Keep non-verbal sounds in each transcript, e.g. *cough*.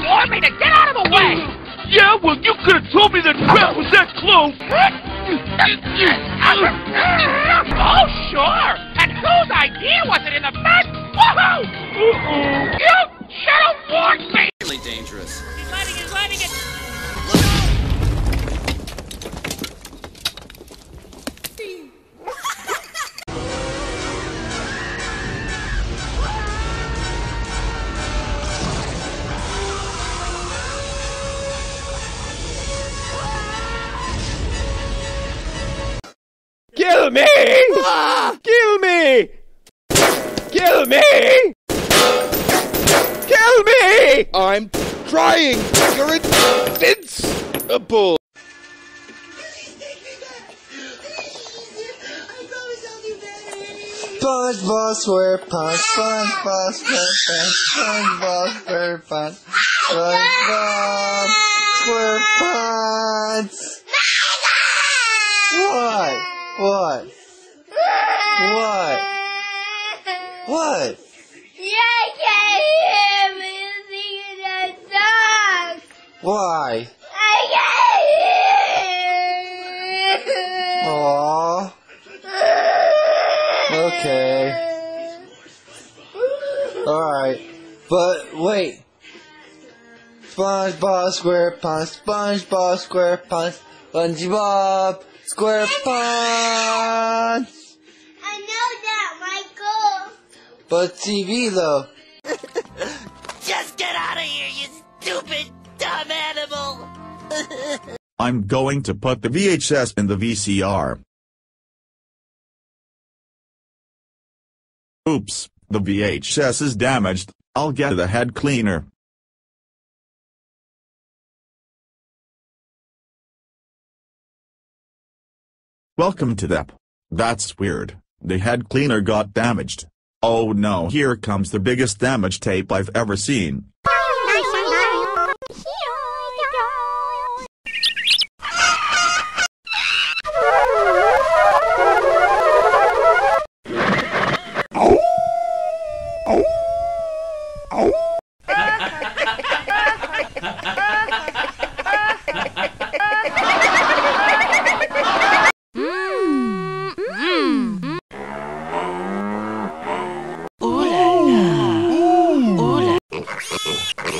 to warn me to get out of the way! Yeah, well, you could have told me the trap was that close. oh, sure! And whose idea was it in the first? Woohoo! Uh-oh. You should have warned me! Really dangerous. He's lighting, he's lighting it! Kill me! Ah! Kill me! Kill me! Kill me! I'm trying! You're invincible! Boss, boss, we're boss, boss, boss, boss, boss, boss, we're boss, boss, boss, we're. Why? What? What? What? What? I can't hear me singing that song. Why? I can't hear. Aww. Okay. Alright. But wait. SpongeBob SquarePants, SpongeBob SquarePants, SpongeBob SquarePants. I know that, Michael. But TV though. *laughs* Just get out of here, you stupid, dumb animal! *laughs* I'm going to put the VHS in the VCR. Oops, the VHS is damaged, I'll get the head cleaner. Welcome to the. That's weird, the head cleaner got damaged. Oh no here comes the biggest damage tape I've ever seen. Ugh,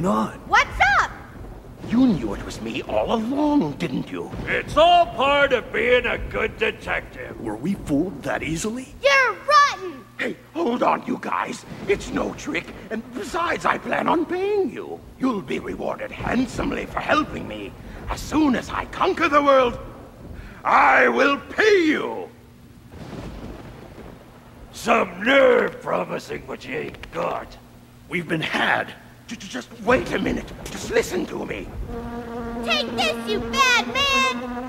going on? What's up? You knew it was me all along, didn't you? It's all part of being a good detective. Were we fooled that easily? You're rotten. Hey, hold on, you guys. It's no trick, and besides, I plan on paying you. You'll be rewarded handsomely for helping me. As soon as I conquer the world, I will pay you. Some nerve promising what you ain't got. We've been had. Just wait a minute. Just listen to me. Take this, you bad man.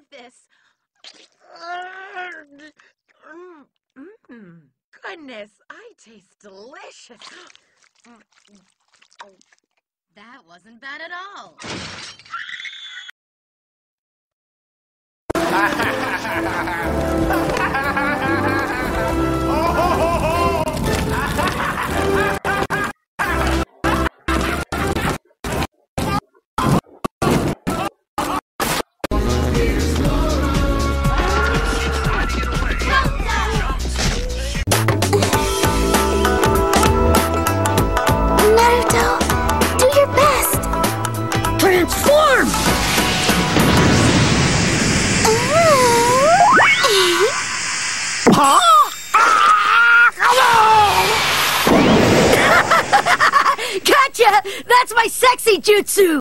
Of this. Mm, goodness, I taste delicious. That wasn't bad at all. Naruto, *laughs* *laughs* That's my sexy jutsu!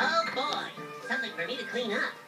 Oh boy, something for me to clean up.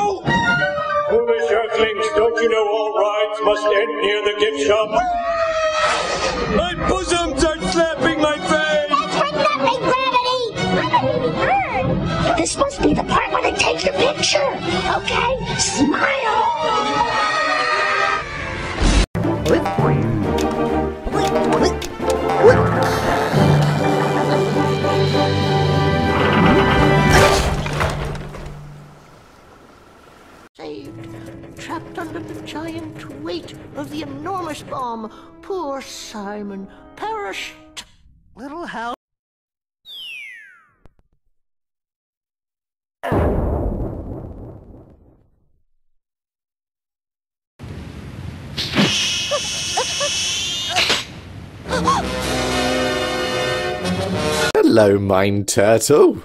Don't you know all rides must end near the gift shop? My bosoms are slapping my face! That's not my gravity! I'm a baby bird! This must be the part where they take your picture! Okay? Smile! Of the enormous bomb. Poor Simon perished. Little house. Hello, Mine Turtle.